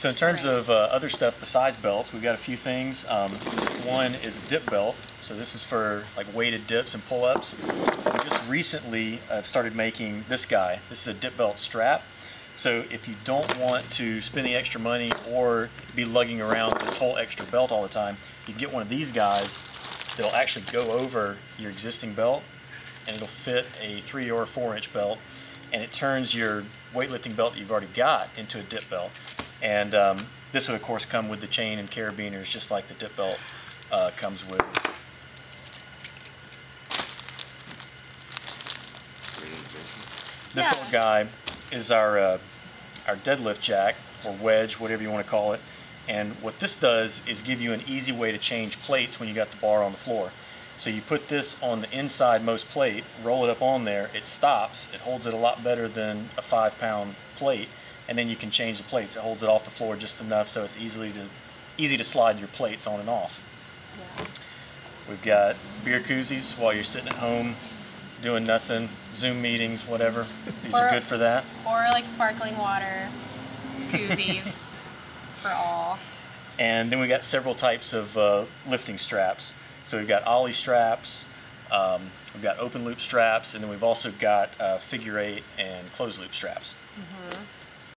So in terms Great. of uh, other stuff besides belts, we've got a few things. Um, one is a dip belt. So this is for like weighted dips and pull-ups. Just recently uh, started making this guy. This is a dip belt strap. So if you don't want to spend the extra money or be lugging around this whole extra belt all the time, you can get one of these guys that'll actually go over your existing belt and it'll fit a three or four inch belt and it turns your weightlifting belt that you've already got into a dip belt. And um, this would of course come with the chain and carabiners just like the dip belt uh, comes with. This Yeah. little guy is our uh, our deadlift jack or wedge, whatever you want to call it. And what this does is give you an easy way to change plates when you got the bar on the floor. So you put this on the inside most plate, roll it up on there, it stops, it holds it a lot better than a five pound plate, and then you can change the plates. It holds it off the floor just enough so it's easily to easy to slide your plates on and off. Yeah. We've got beer koozies while you're sitting at home doing nothing, Zoom meetings, whatever. These are good for that. Or like sparkling water, koozies for all. And then we've got several types of uh, lifting straps. So we've got Oly straps, um, we've got open loop straps, and then we've also got uh, figure eight and closed loop straps. Mm-hmm.